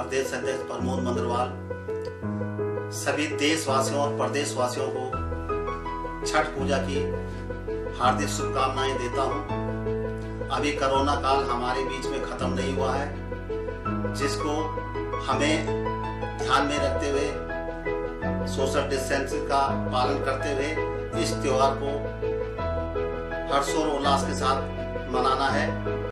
प्रदेश अध्यक्ष प्रमोद मंदरवाल सभी देशवासियों और प्रदेशवासियों को छठ पूजा की हार्दिक शुभकामनाएँ देता हूँ। अभी कोरोना काल हमारे बीच में खत्म नहीं हुआ है, जिसको हमें ध्यान में रखते हुए, सोशल डिस्टेंसिंग का पालन करते हुए इस त्योहार को हर्षोल्लास के साथ मनाना है